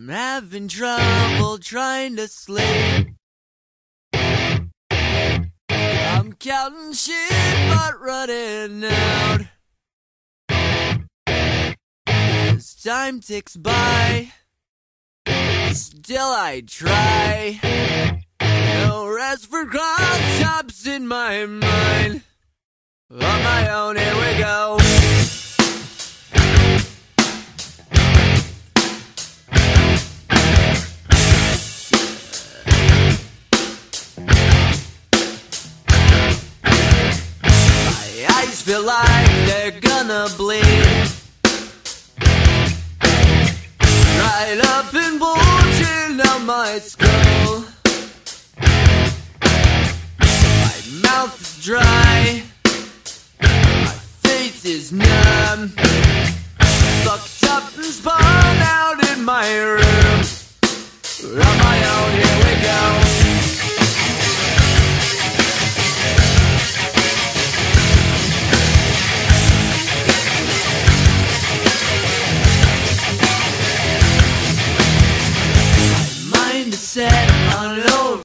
I'm having trouble trying to sleep. I'm counting sheep but running out. As time ticks by, still I try. No rest for cross in my mind. On my own, here we go. Feel like they're gonna bleed. Right up and bulging out my skull. My mouth is dry. My face is numb. said.